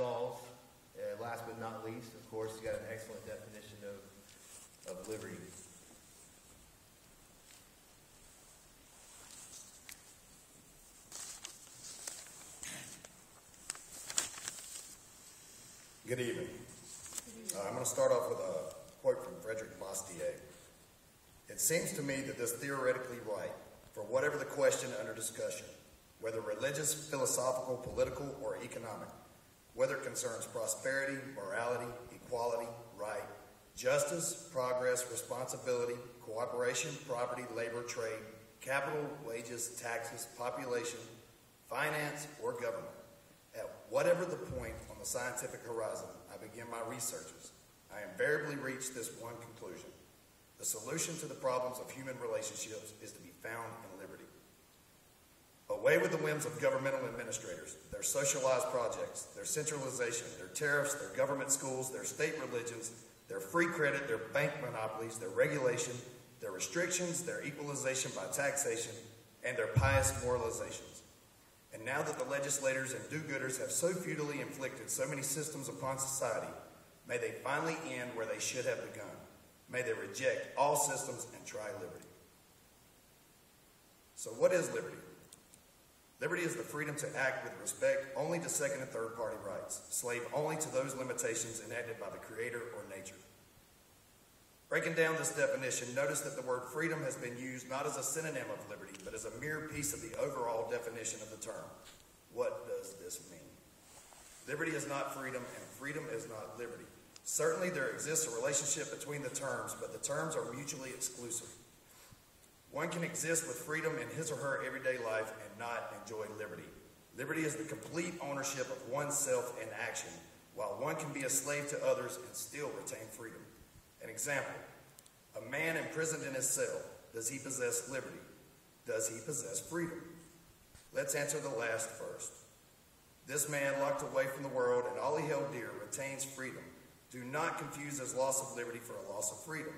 Uh, last but not least, of course, you got an excellent definition of, of liberty. Good evening. Uh, I'm going to start off with a quote from Frederick Bastiat. It seems to me that this theoretically right for whatever the question under discussion, whether religious, philosophical, political, or economic, whether it concerns prosperity, morality, equality, right, justice, progress, responsibility, cooperation, property, labor, trade, capital, wages, taxes, population, finance, or government. At whatever the point on the scientific horizon I begin my researches, I invariably reach this one conclusion. The solution to the problems of human relationships is to be found in. Away with the whims of governmental administrators, their socialized projects, their centralization, their tariffs, their government schools, their state religions, their free credit, their bank monopolies, their regulation, their restrictions, their equalization by taxation, and their pious moralizations. And now that the legislators and do gooders have so futilely inflicted so many systems upon society, may they finally end where they should have begun. May they reject all systems and try liberty. So, what is liberty? Liberty is the freedom to act with respect only to second and third party rights, slave only to those limitations enacted by the Creator or nature. Breaking down this definition, notice that the word freedom has been used not as a synonym of liberty, but as a mere piece of the overall definition of the term. What does this mean? Liberty is not freedom, and freedom is not liberty. Certainly, there exists a relationship between the terms, but the terms are mutually exclusive. One can exist with freedom in his or her everyday life and not enjoy liberty. Liberty is the complete ownership of oneself in action, while one can be a slave to others and still retain freedom. An example a man imprisoned in his cell, does he possess liberty? Does he possess freedom? Let's answer the last first. This man, locked away from the world and all he held dear, retains freedom. Do not confuse his loss of liberty for a loss of freedom.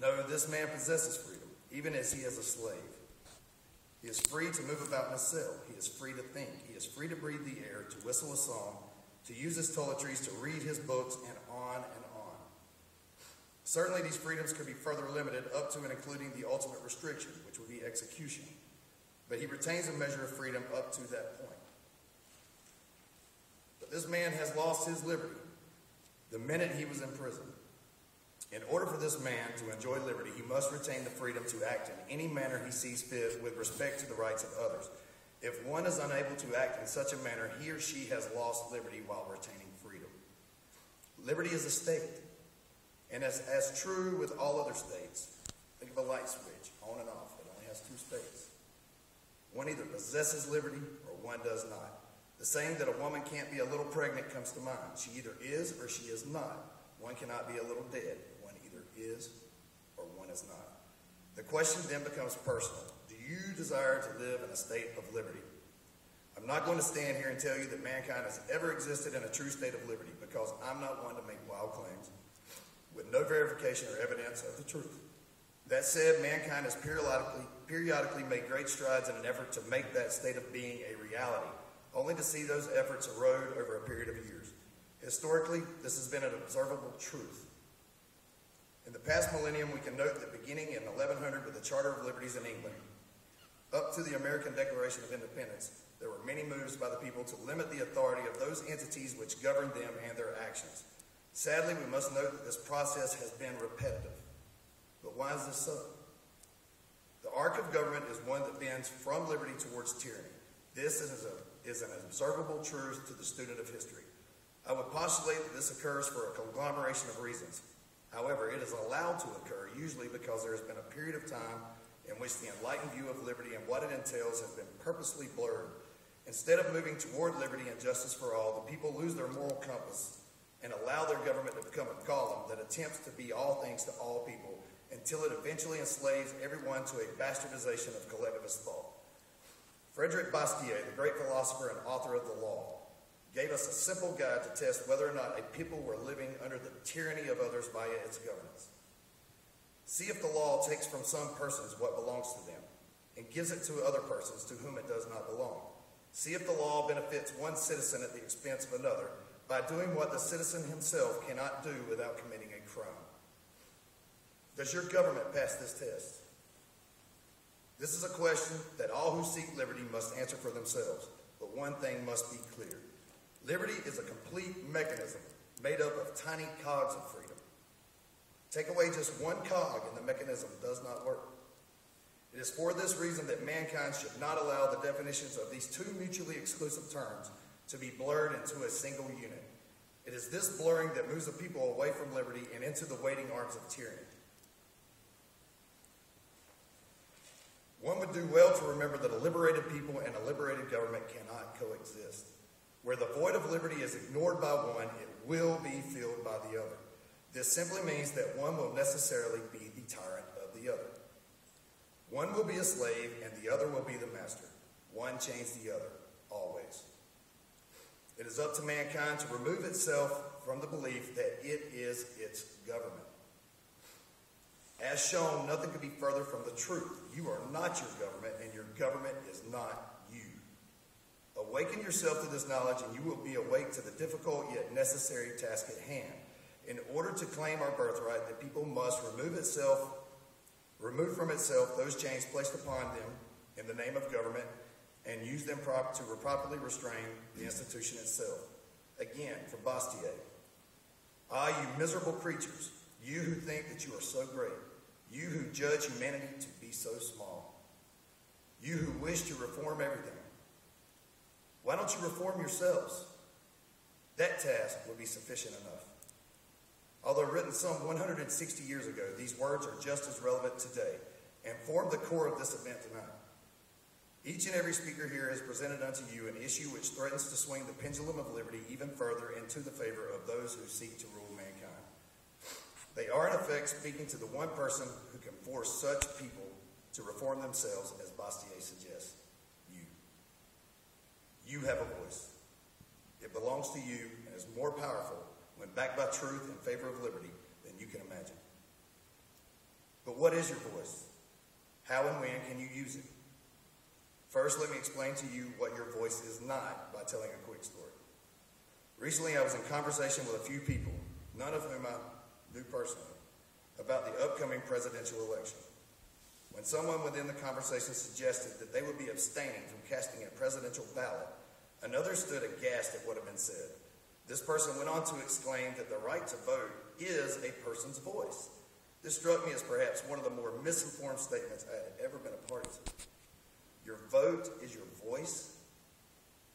No, this man possesses freedom, even as he is a slave. He is free to move about in a cell. He is free to think. He is free to breathe the air, to whistle a song, to use his toiletries, to read his books, and on and on. Certainly, these freedoms could be further limited up to and including the ultimate restriction, which would be execution. But he retains a measure of freedom up to that point. But this man has lost his liberty the minute he was in prison. In order for this man to enjoy liberty, he must retain the freedom to act in any manner he sees fit with respect to the rights of others. If one is unable to act in such a manner, he or she has lost liberty while retaining freedom. Liberty is a state, and as, as true with all other states, think of a light switch, on and off. It only has two states. One either possesses liberty or one does not. The saying that a woman can't be a little pregnant comes to mind. She either is or she is not. One cannot be a little dead. Either is or one is not. The question then becomes personal. Do you desire to live in a state of liberty? I'm not going to stand here and tell you that mankind has ever existed in a true state of liberty because I'm not one to make wild claims with no verification or evidence of the truth. That said, mankind has periodically, periodically made great strides in an effort to make that state of being a reality, only to see those efforts erode over a period of years. Historically, this has been an observable truth. In the past millennium, we can note that beginning in 1100 with the Charter of Liberties in England, up to the American Declaration of Independence, there were many moves by the people to limit the authority of those entities which governed them and their actions. Sadly, we must note that this process has been repetitive. But why is this so? The arc of government is one that bends from liberty towards tyranny. This is, a, is an observable truth to the student of history. I would postulate that this occurs for a conglomeration of reasons. However, it is allowed to occur usually because there has been a period of time in which the enlightened view of liberty and what it entails has been purposely blurred. Instead of moving toward liberty and justice for all, the people lose their moral compass and allow their government to become a column that attempts to be all things to all people until it eventually enslaves everyone to a bastardization of collectivist thought. Frederick Bastiat, the great philosopher and author of the law, gave us a simple guide to test whether or not a people were living under the tyranny of others via its governance. See if the law takes from some persons what belongs to them and gives it to other persons to whom it does not belong. See if the law benefits one citizen at the expense of another, by doing what the citizen himself cannot do without committing a crime. Does your government pass this test? This is a question that all who seek liberty must answer for themselves, but one thing must be clear. Liberty is a complete mechanism made up of tiny cogs of freedom. Take away just one cog and the mechanism does not work. It is for this reason that mankind should not allow the definitions of these two mutually exclusive terms to be blurred into a single unit. It is this blurring that moves the people away from liberty and into the waiting arms of tyranny. One would do well to remember that a liberated people and a liberated government cannot coexist. Where the void of liberty is ignored by one, it will be filled by the other. This simply means that one will necessarily be the tyrant of the other. One will be a slave and the other will be the master. One chains the other, always. It is up to mankind to remove itself from the belief that it is its government. As shown, nothing could be further from the truth. You are not your government, and your government is not. Awaken yourself to this knowledge, and you will be awake to the difficult yet necessary task at hand. In order to claim our birthright, the people must remove itself, remove from itself those chains placed upon them in the name of government, and use them prop- to properly restrain the institution itself. Again, from Bastiat. Ah, you miserable creatures, you who think that you are so great, you who judge humanity to be so small, you who wish to reform everything. Why don't you reform yourselves? That task would be sufficient enough. Although written some 160 years ago, these words are just as relevant today and form the core of this event tonight. Each and every speaker here has presented unto you an issue which threatens to swing the pendulum of liberty even further into the favor of those who seek to rule mankind. They are, in effect, speaking to the one person who can force such people to reform themselves, as Bastiat suggests. You have a voice. It belongs to you and is more powerful when backed by truth in favor of liberty than you can imagine. But what is your voice? How and when can you use it? First, let me explain to you what your voice is not by telling a quick story. Recently, I was in conversation with a few people, none of whom I knew personally, about the upcoming presidential election. When someone within the conversation suggested that they would be abstaining from casting a presidential ballot, another stood aghast at what had been said. This person went on to exclaim that the right to vote is a person's voice. This struck me as perhaps one of the more misinformed statements I had ever been a party to. Your vote is your voice?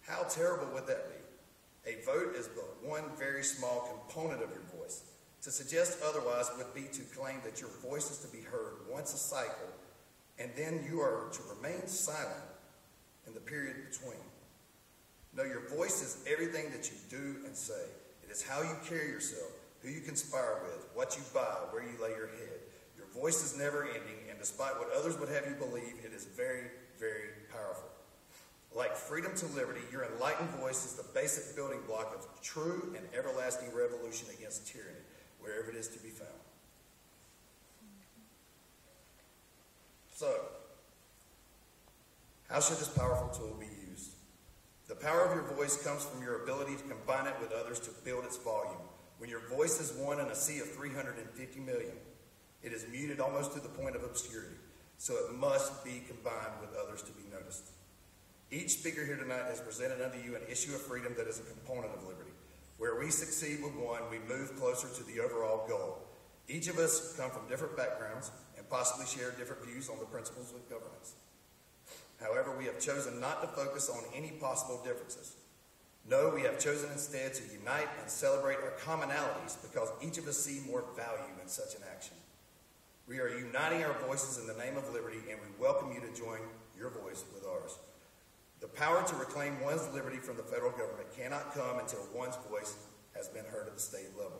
How terrible would that be? A vote is but one very small component of your voice. To suggest otherwise would be to claim that your voice is to be heard once a cycle, and then you are to remain silent in the period between. No, your voice is everything that you do and say. It is how you carry yourself, who you conspire with, what you buy, where you lay your head. Your voice is never ending, and despite what others would have you believe, it is very, very powerful. Like freedom to liberty, your enlightened voice is the basic building block of true and everlasting revolution against tyranny, wherever it is to be found. So, how should this powerful tool be used? The power of your voice comes from your ability to combine it with others to build its volume. When your voice is one in a sea of 350 million, it is muted almost to the point of obscurity, so it must be combined with others to be noticed. Each speaker here tonight has presented unto you an issue of freedom that is a component of liberty. Where we succeed with one, we move closer to the overall goal. Each of us come from different backgrounds and possibly share different views on the principles of governance. However, we have chosen not to focus on any possible differences. No, we have chosen instead to unite and celebrate our commonalities because each of us see more value in such an action. We are uniting our voices in the name of liberty, and we welcome you to join your voice with ours. The power to reclaim one's liberty from the federal government cannot come until one's voice has been heard at the state level.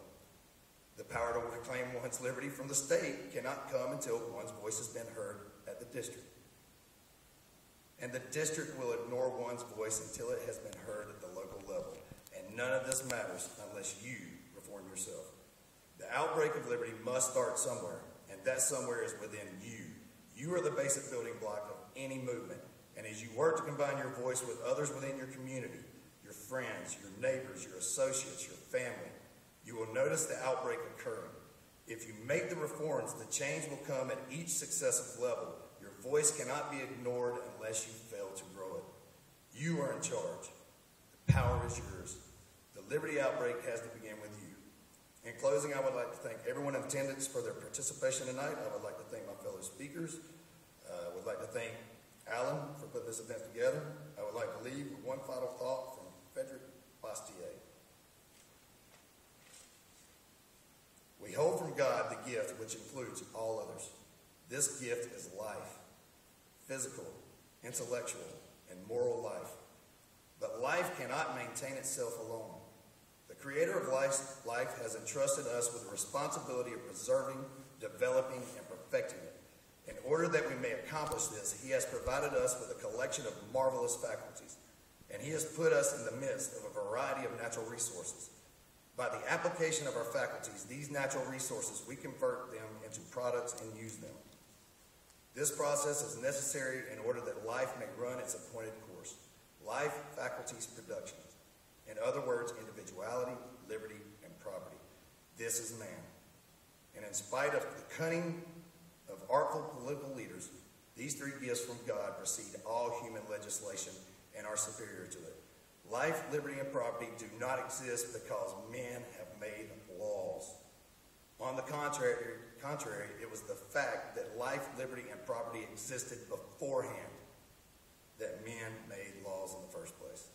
The power to reclaim one's liberty from the state cannot come until one's voice has been heard at the district. And the district will ignore one's voice until it has been heard at the local level. And none of this matters unless you reform yourself. The outbreak of liberty must start somewhere, and that somewhere is within you. You are the basic building block of any movement. And as you work to combine your voice with others within your community, your friends, your neighbors, your associates, your family. You will notice the outbreak occurring. If you make the reforms, the change will come at each successive level. Voice cannot be ignored unless you fail to grow it. You are in charge. The power is yours. The Liberty outbreak has to begin with you. In closing, I would like to thank everyone in attendance for their participation tonight. I would like to thank my fellow speakers. Uh, I would like to thank Alan for putting this event together. I would like to leave with one final thought from Frederick Bastiat. We hold from God the gift which includes all others. This gift is life, physical, intellectual, and moral life. But life cannot maintain itself alone. The creator of life, has entrusted us with the responsibility of preserving, developing, and perfecting it. In order that we may accomplish this, he has provided us with a collection of marvelous faculties, and he has put us in the midst of a variety of natural resources. By the application of our faculties, these natural resources, we convert them into products and use them. This process is necessary in order that life may run its appointed course. Life, faculties, productions. In other words, individuality, liberty, and property. This is man. And in spite of the cunning of artful political leaders, these three gifts from God precede all human legislation and are superior to it. Life, liberty, and property do not exist because men have made laws. On the contrary, contrary, it was the fact that life, liberty, and property existed beforehand that men made laws in the first place.